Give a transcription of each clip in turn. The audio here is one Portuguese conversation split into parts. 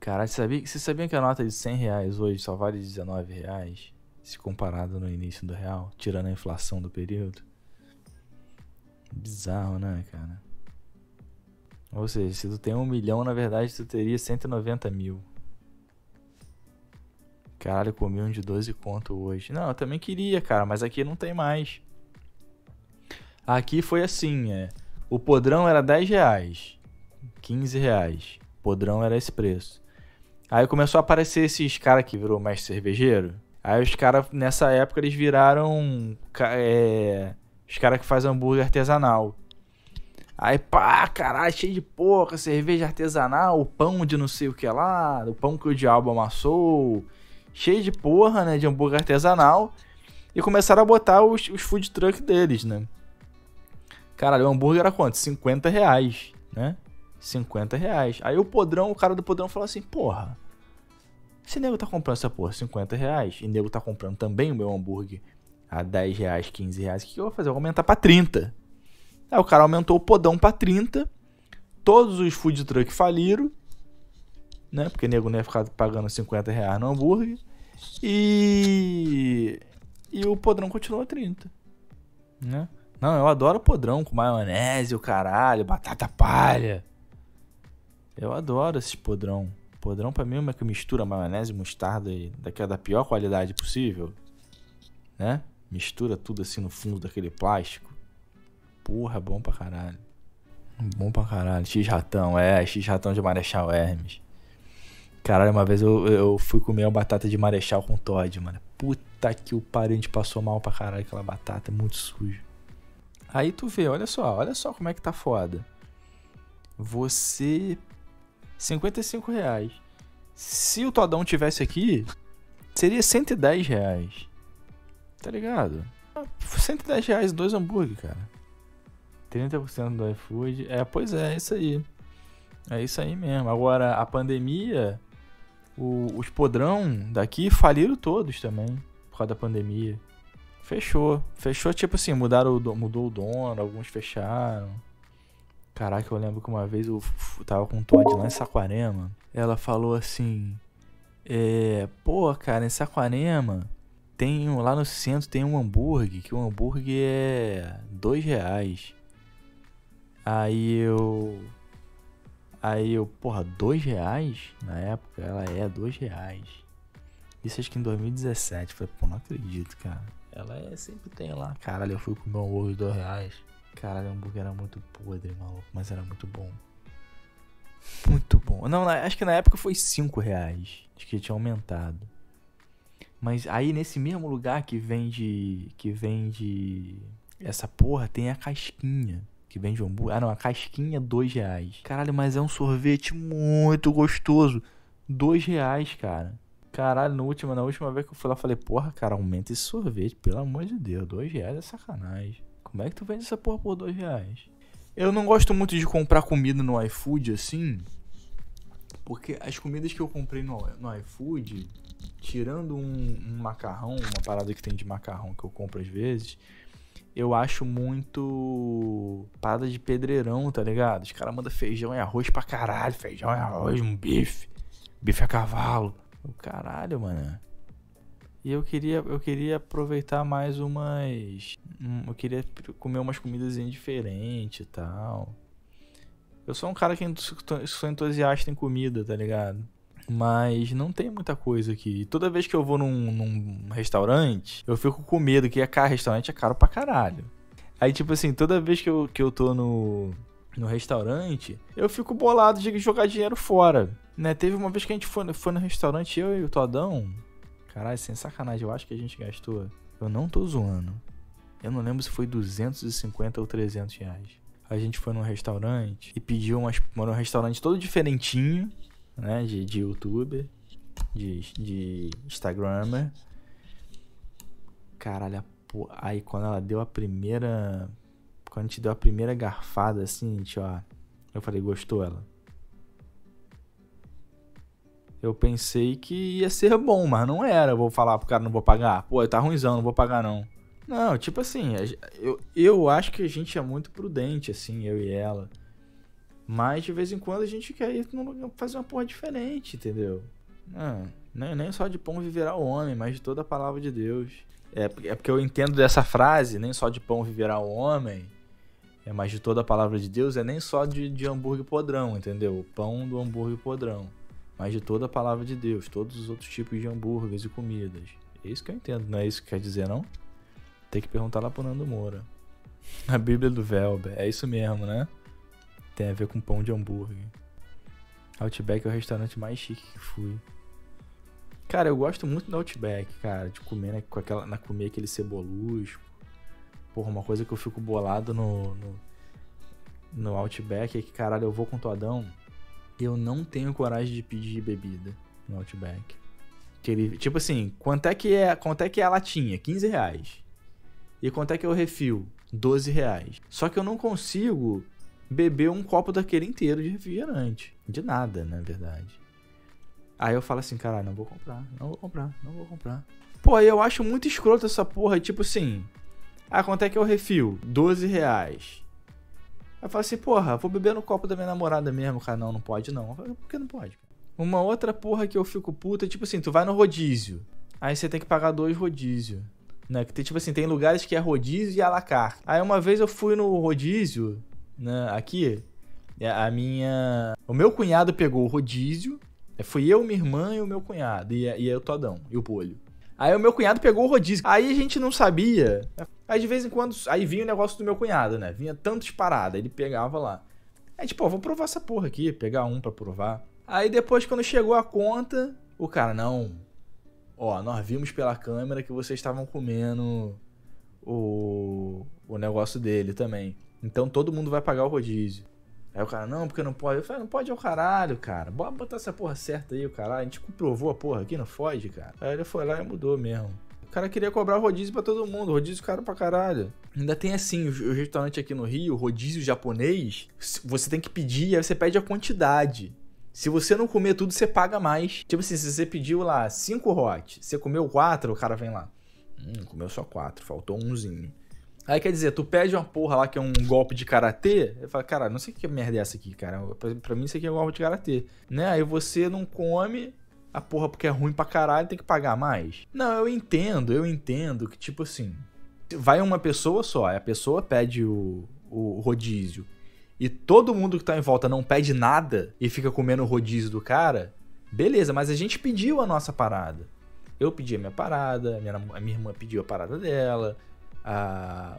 Caralho, você sabia, você sabia que a nota de 100 reais hoje só vale 19 reais? Se comparado no início do real, tirando a inflação do período? Bizarro, né, cara? Ou seja, se tu tem um milhão, na verdade tu teria 190 mil. Caralho, eu comi um de 12 conto hoje. Não, eu também queria, cara, mas aqui não tem mais. Aqui foi assim, é. O podrão era 10 reais. 15 reais. Podrão era esse preço. Aí começou a aparecer esses caras que virou mais cervejeiro. Aí os caras, nessa época, eles viraram. É, os caras que fazem hambúrguer artesanal. Aí, pá, caralho, cheio de porra, cerveja artesanal, pão de não sei o que lá, o pão que o diabo amassou, cheio de porra, né, de hambúrguer artesanal. E começaram a botar os, os food truck deles, né. Caralho, o hambúrguer era quanto? 50 reais, né? 50 reais. Aí o podrão, o cara do podrão falou assim, porra, esse nego tá comprando essa porra 50 reais, e nego tá comprando também o meu hambúrguer a 10 reais, 15 reais, o que eu vou fazer? Eu vou aumentar pra 30. Aí o cara aumentou o podão pra 30. Todos os food truck faliram. Né? Porque nego não ia ficar pagando 50 reais no hambúrguer. E. E o podrão continuou a 30. Né? Não, eu adoro podrão com maionese, o caralho, batata palha. Eu adoro esse podrão. Podrão pra mim é uma que mistura maionese mostarda e daquela da pior qualidade possível. Né? Mistura tudo assim no fundo daquele plástico. Porra, bom pra caralho. Bom pra caralho. X-ratão, é, X-ratão de Marechal Hermes. Caralho, uma vez eu, eu fui comer uma batata de Marechal com Todd, mano. Puta que o gente passou mal pra caralho aquela batata, muito sujo. Aí tu vê, olha só, olha só como é que tá foda. Você. 55 reais. Se o Todão tivesse aqui, seria 110 reais. Tá ligado? 110 reais, dois hambúrguer, cara. 30% do iFood. É, pois é, é isso aí. É isso aí mesmo. Agora, a pandemia, o, os podrão daqui faliram todos também, por causa da pandemia. Fechou. Fechou, tipo assim, mudaram o, mudou o dono, alguns fecharam. Caraca, eu lembro que uma vez eu tava com um Todd lá em Saquarema. Ela falou assim: É, pô, cara, em Saquarema tem lá no centro tem um hambúrguer, que o hambúrguer é dois reais. Aí eu. Aí eu, porra, dois reais? Na época ela é dois reais. Isso acho que em 2017. Falei, pô, não acredito, cara. Ela é, sempre tem lá. Caralho, eu fui comer um hambúrguer de dois reais. Caralho, o hambúrguer era muito podre, maluco. Mas era muito bom. Muito bom. Não, acho que na época foi cinco reais. Acho que tinha aumentado. Mas aí nesse mesmo lugar que vende. Que vende. Essa porra tem a casquinha que vende hambúrguer. Ah, não, a casquinha, dois reais. Caralho, mas é um sorvete muito gostoso. Dois reais, cara. Caralho, na última, na última vez que eu fui lá, falei, porra, cara, aumenta esse sorvete, pelo amor de Deus. Dois reais é sacanagem. Como é que tu vende essa porra por dois reais? Eu não gosto muito de comprar comida no iFood assim. Porque as comidas que eu comprei no, no iFood, tirando um, um macarrão, uma parada que tem de macarrão que eu compro às vezes, eu acho muito parada de pedreirão, tá ligado? Os caras mandam feijão e arroz pra caralho, feijão e arroz, um bife, bife a cavalo. Caralho, mano. E eu queria, eu queria aproveitar mais umas. Eu queria comer umas comidas diferentes e tal. Eu sou um cara que sou entusiasta em comida, tá ligado? Mas não tem muita coisa aqui. Toda vez que eu vou num, num restaurante, eu fico com medo que a cara restaurante é caro pra caralho. Aí, tipo assim, toda vez que eu, que eu tô no, no restaurante, eu fico bolado de jogar dinheiro fora. Né? Teve uma vez que a gente foi, foi no restaurante, eu e o Todão. Caralho, sem sacanagem, eu acho que a gente gastou. Eu não tô zoando. Eu não lembro se foi 250 ou 300 reais. A gente foi num restaurante e pediu umas, um restaurante todo diferentinho né? De, de youtuber, de, de instagramer. Caralho, pô, aí quando ela deu a primeira. Quando a gente deu a primeira garfada assim, gente, ó. Eu falei, gostou ela? Eu pensei que ia ser bom, mas não era. vou falar pro cara, não vou pagar. Pô, tá ruimzão, não vou pagar não. Não, tipo assim, eu, eu acho que a gente é muito prudente, assim, eu e ela. Mas de vez em quando a gente quer ir fazer uma porra diferente, entendeu? Não, nem, nem só de pão viverá o homem, mas de toda a palavra de Deus. É, é porque eu entendo dessa frase, nem só de pão viverá o homem, é mais de toda a palavra de Deus, é nem só de, de hambúrguer podrão, entendeu? O pão do hambúrguer podrão. Mas de toda a palavra de Deus, todos os outros tipos de hambúrgueres e comidas. É isso que eu entendo, não é isso que quer dizer, não? Tem que perguntar lá pro Nando Moura. A Bíblia do Velber, é isso mesmo, né? Tem a ver com pão de hambúrguer. Outback é o restaurante mais chique que fui. Cara, eu gosto muito do Outback, cara, de comer né, com aquela, na comer aquele cebolusco. Porra, uma coisa que eu fico bolado no, no, no Outback é que, caralho, eu vou com todão. Eu não tenho coragem de pedir bebida no Outback. Que ele, tipo assim, quanto é que é, quanto é que é a latinha? 15 reais. E quanto é que é o refil? 12 reais. Só que eu não consigo beber um copo daquele inteiro de refrigerante. De nada, na verdade. Aí eu falo assim, caralho, não vou comprar, não vou comprar, não vou comprar. Pô, aí eu acho muito escroto essa porra, tipo assim. Ah, quanto é que é o refil? 12 reais. Aí eu falo assim, porra, vou beber no copo da minha namorada mesmo, cara. Não, não pode não. Por que não pode? Uma outra porra que eu fico puta, tipo assim, tu vai no rodízio. Aí você tem que pagar dois rodízio. Né? Que tem, tipo assim, tem lugares que é rodízio e à la carte. Aí uma vez eu fui no rodízio, né, aqui, a minha. O meu cunhado pegou o rodízio é, fui eu, minha irmã e o meu cunhado. E, e o Todão, e o Bolho. Aí o meu cunhado pegou o rodízio. Aí a gente não sabia. Aí de vez em quando. Aí vinha o negócio do meu cunhado, né? Vinha tantas paradas. Ele pegava lá. Aí tipo, ó, vou provar essa porra aqui. Pegar um pra provar. Aí depois, quando chegou a conta, o cara, não. Ó, nós vimos pela câmera que vocês estavam comendo o, o negócio dele também. Então todo mundo vai pagar o rodízio. Aí o cara, não, porque não pode. Eu falei, não pode é o caralho, cara. Bora botar essa porra certa aí, o caralho. A gente comprovou a porra aqui, não fode, cara. Aí ele foi lá e mudou mesmo. O cara queria cobrar rodízio pra todo mundo, rodízio caro pra caralho. Ainda tem assim, o restaurante aqui no Rio, rodízio japonês, você tem que pedir, aí você pede a quantidade. Se você não comer tudo, você paga mais. Tipo assim, se você pediu lá 5 hot, você comeu 4, o cara vem lá. Hum, comeu só 4, faltou umzinho. Aí quer dizer, tu pede uma porra lá que é um golpe de karatê, eu falo, cara, não sei o que merda é essa aqui, cara. Pra, pra mim isso aqui é um golpe de karatê. Né? Aí você não come a porra porque é ruim pra caralho, tem que pagar mais. Não, eu entendo, eu entendo que, tipo assim, vai uma pessoa só, a pessoa pede o, o rodízio e todo mundo que tá em volta não pede nada e fica comendo o rodízio do cara, beleza, mas a gente pediu a nossa parada. Eu pedi a minha parada, a minha, a minha irmã pediu a parada dela,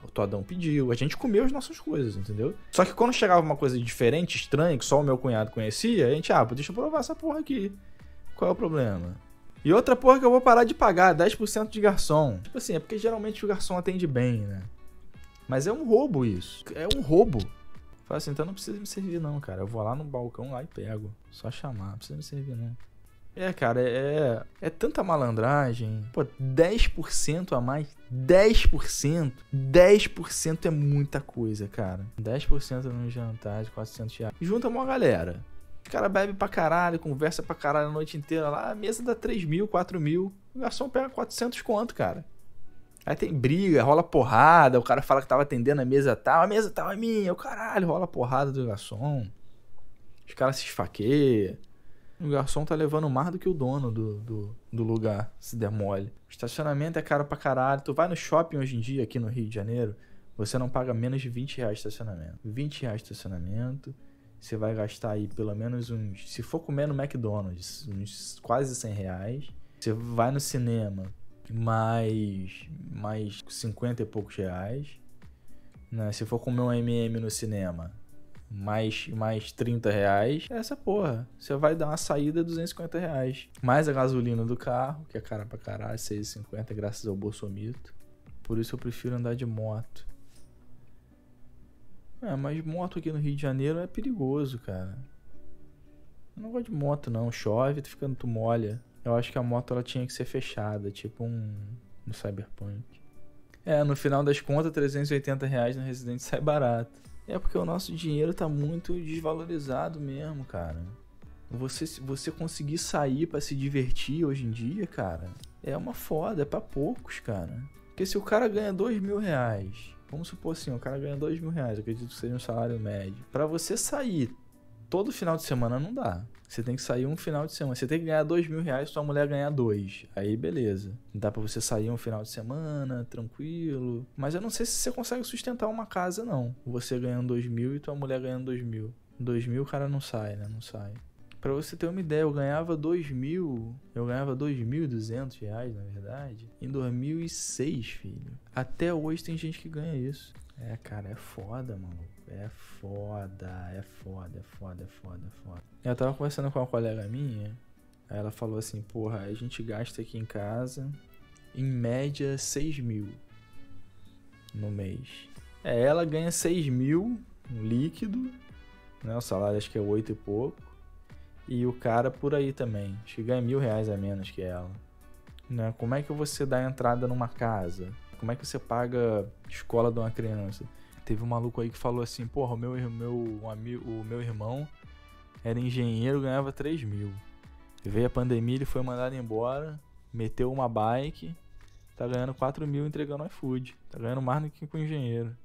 o Todão pediu, a gente comeu as nossas coisas, entendeu? Só que quando chegava uma coisa diferente, estranha, que só o meu cunhado conhecia, a gente, ah, deixa eu provar essa porra aqui. Qual é o problema? E outra porra que eu vou parar de pagar, 10% de garçom. Tipo assim, é porque geralmente o garçom atende bem, né? Mas é um roubo isso. É um roubo. Fala assim, então não precisa me servir não, cara. Eu vou lá no balcão lá e pego. Só chamar, não precisa me servir não. É, cara, é, é tanta malandragem. Pô, 10% a mais. 10%. 10% é muita coisa, cara. 10% num jantar de 400 reais. Junta uma galera. O cara bebe pra caralho, conversa pra caralho a noite inteira lá. A mesa dá 3 mil, 4 mil. O garçom pega 400 conto, cara. Aí tem briga, rola porrada. O cara fala que tava atendendo a mesa tal. A mesa tal é minha. O caralho, rola porrada do garçom. Os caras se esfaqueiam. O garçom tá levando mais do que o dono do, do, do lugar, se der mole. O estacionamento é caro pra caralho. Tu vai no shopping hoje em dia, aqui no Rio de Janeiro, você não paga menos de 20 reais de estacionamento. 20 reais de estacionamento, você vai gastar aí pelo menos uns. Se for comer no McDonald's, uns quase 100 reais. Você vai no cinema, mais, mais 50 e poucos reais. Né? Se for comer um MM no cinema, mais, mais 30 reais, essa porra. Você vai dar uma saída 250 reais. Mais a gasolina do carro, que é cara pra caralho, 6,50 graças ao Bolsomito. Por isso eu prefiro andar de moto. É, mas moto aqui no Rio de Janeiro é perigoso, cara. Eu não gosto de moto não, chove, tu ficando tu molha. Eu acho que a moto ela tinha que ser fechada, tipo um no Cyberpunk. É, no final das contas, 380 reais no Resident sai barato. É porque o nosso dinheiro tá muito desvalorizado mesmo, cara. Você, você conseguir sair para se divertir hoje em dia, cara, é uma foda, é pra poucos, cara. Porque se o cara ganha dois mil reais, vamos supor assim, o cara ganha dois mil reais, acredito que seja um salário médio. para você sair todo final de semana não dá. Você tem que sair um final de semana. Você tem que ganhar dois mil reais, sua mulher ganhar dois. Aí beleza. Dá para você sair um final de semana, tranquilo. Mas eu não sei se você consegue sustentar uma casa, não. Você ganhando dois mil e tua mulher ganhando dois mil. Dois mil o cara não sai, né? Não sai. Pra você ter uma ideia, eu ganhava dois mil. Eu ganhava dois mil e duzentos reais, na verdade. Em 2006, filho. Até hoje tem gente que ganha isso. É, cara, é foda, mano. É foda, é foda, é foda, é foda, é foda. Eu tava conversando com uma colega minha. Aí ela falou assim: Porra, a gente gasta aqui em casa em média 6 mil no mês. É, ela ganha 6 mil líquido, né? O salário acho que é 8 e pouco. E o cara por aí também. Acho que ganha mil reais a menos que ela. Né? Como é que você dá entrada numa casa? Como é que você paga escola de uma criança? Teve um maluco aí que falou assim, porra, o meu, meu, um amigo, o meu irmão era engenheiro, ganhava 3 mil. Veio a pandemia, ele foi mandado embora, meteu uma bike, tá ganhando 4 mil entregando iFood. Tá ganhando mais do que com engenheiro.